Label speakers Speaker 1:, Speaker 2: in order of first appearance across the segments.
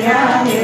Speaker 1: Yeah.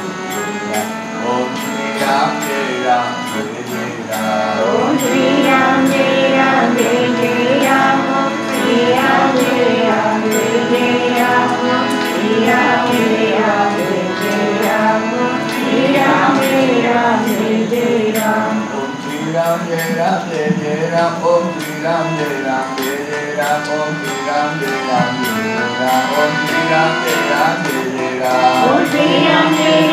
Speaker 1: Ram, Jai Ram, Jai Jai Ram.
Speaker 2: Om Shri Ram, Jai Ram, Jai Jai Ram. Om Shri Ram, Jai Ram, Jai Jai Ram. Om Shri Ram, Jai Ram, Jai Jai Ram.
Speaker 1: Om Shri Ram, Jai Ram, Jai Jai Ram. Om Shri Ram, Jai Ram, Jai Jai Ram. Om Shri Ram, Jai Ram, Jai Jai Ram. Om Shri Ram, Jai Ram, Jai Jai Ram.
Speaker 2: Om Shri Ram, Jai Ram, Jai Jai Ram. Om Shri Ram, Jai Ram, Jai Jai Ram.